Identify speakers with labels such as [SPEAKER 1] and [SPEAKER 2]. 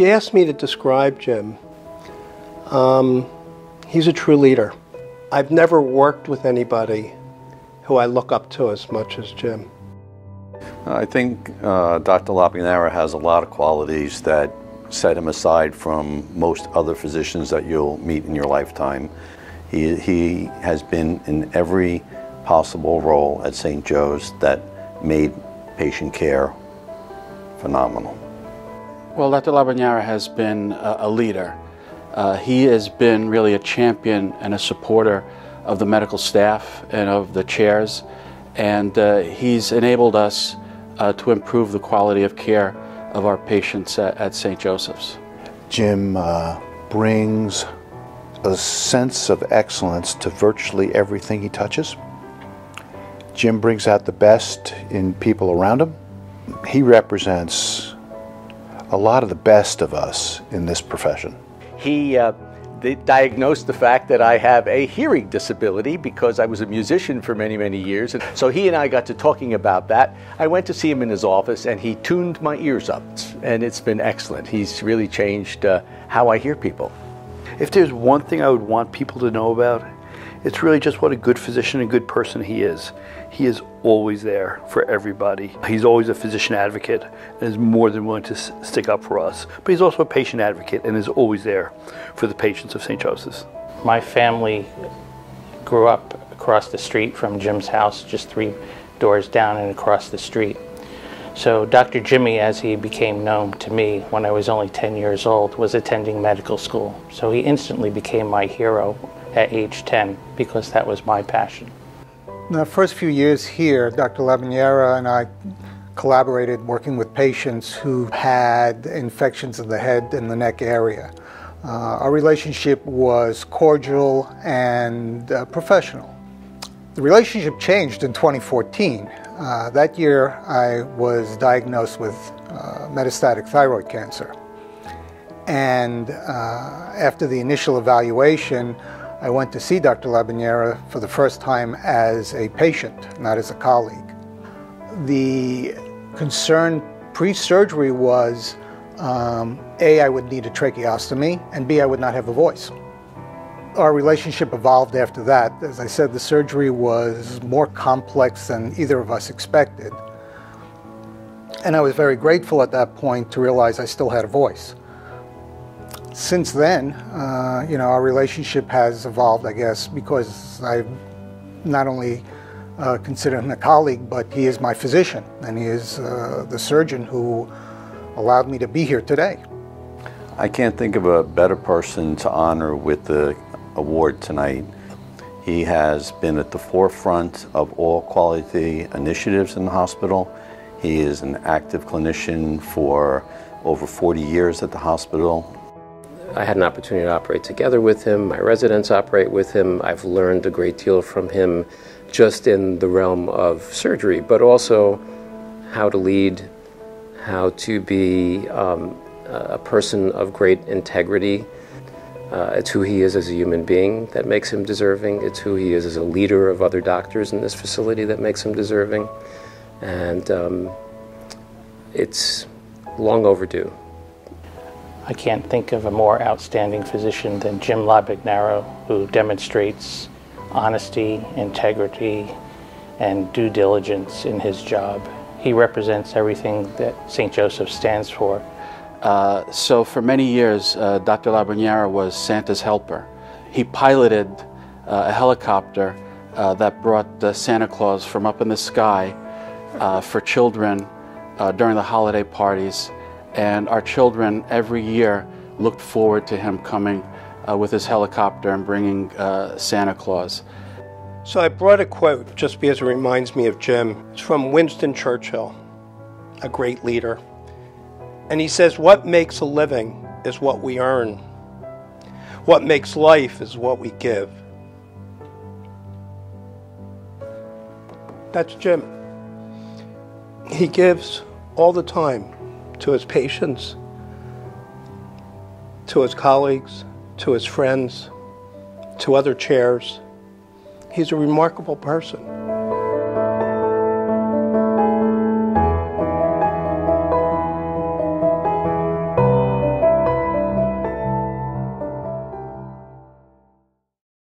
[SPEAKER 1] you ask me to describe Jim, um, he's a true leader. I've never worked with anybody who I look up to as much as Jim.
[SPEAKER 2] I think uh, Dr. LaBagnara has a lot of qualities that set him aside from most other physicians that you'll meet in your lifetime. He, he has been in every possible role at St. Joe's that made patient care phenomenal.
[SPEAKER 3] Well, Dr. LaBagnara has been a, a leader. Uh, he has been really a champion and a supporter of the medical staff and of the chairs, and uh, he's enabled us uh, to improve the quality of care of our patients at, at St. Joseph's.
[SPEAKER 4] Jim uh, brings a sense of excellence to virtually everything he touches. Jim brings out the best in people around him. He represents a lot of the best of us in this profession.
[SPEAKER 5] He uh, they diagnosed the fact that I have a hearing disability because I was a musician for many, many years. And so he and I got to talking about that. I went to see him in his office and he tuned my ears up, and it's been excellent. He's really changed uh, how I hear people.
[SPEAKER 6] If there's one thing I would want people to know about, it's really just what a good physician and good person he is. He is always there for everybody. He's always a physician advocate and is more than willing to stick up for us. But he's also a patient advocate and is always there for the patients of St. Joseph's.
[SPEAKER 7] My family grew up across the street from Jim's house, just three doors down and across the street. So Dr. Jimmy, as he became known to me when I was only 10 years old, was attending medical school. So he instantly became my hero at age 10 because that was my passion.
[SPEAKER 8] In the first few years here, Dr. LaBagnara and I collaborated working with patients who had infections of the head and the neck area. Uh, our relationship was cordial and uh, professional. The relationship changed in 2014. Uh, that year, I was diagnosed with uh, metastatic thyroid cancer. And uh, after the initial evaluation, I went to see Dr. LaBagnara for the first time as a patient, not as a colleague. The concern pre-surgery was um, A, I would need a tracheostomy, and B, I would not have a voice. Our relationship evolved after that. As I said, the surgery was more complex than either of us expected. And I was very grateful at that point to realize I still had a voice since then, uh, you know, our relationship has evolved, I guess, because I not only uh, consider him a colleague, but he is my physician, and he is uh, the surgeon who allowed me to be here today.
[SPEAKER 2] I can't think of a better person to honor with the award tonight. He has been at the forefront of all quality initiatives in the hospital. He is an active clinician for over 40 years at the hospital,
[SPEAKER 9] I had an opportunity to operate together with him. My residents operate with him. I've learned a great deal from him just in the realm of surgery, but also how to lead, how to be um, a person of great integrity. Uh, it's who he is as a human being that makes him deserving. It's who he is as a leader of other doctors in this facility that makes him deserving. And um, it's long overdue.
[SPEAKER 7] I can't think of a more outstanding physician than Jim LaBagnara, who demonstrates honesty, integrity, and due diligence in his job. He represents everything that St. Joseph stands for.
[SPEAKER 3] Uh, so for many years, uh, Dr. LaBagnara was Santa's helper. He piloted uh, a helicopter uh, that brought Santa Claus from up in the sky uh, for children uh, during the holiday parties and our children every year looked forward to him coming uh, with his helicopter and bringing uh, Santa Claus.
[SPEAKER 1] So I brought a quote just because it reminds me of Jim. It's from Winston Churchill, a great leader. And he says, What makes a living is what we earn, what makes life is what we give. That's Jim. He gives all the time to his patients, to his colleagues, to his friends, to other chairs. He's a remarkable person.